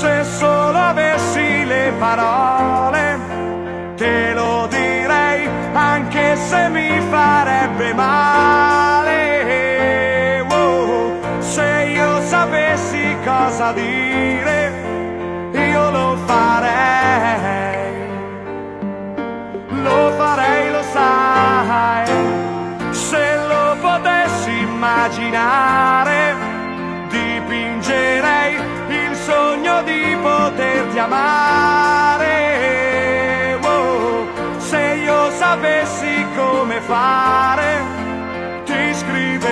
Se solo avessi le parole, te lo direi, anche se mi farebbe male. Oh, se io sapessi cosa dire, io lo farei. Lo farei, lo sai, se lo potessi immaginare, dipingerei sapessi come fare, ti scriverei,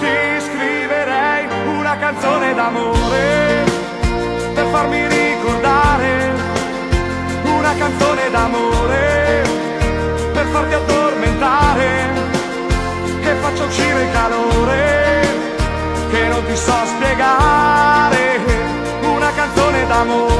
ti scriverei una canzone d'amore per farmi ricordare. Una canzone d'amore per farti addormentare che faccia uscire il calore che non ti so spiegare. Una canzone d'amore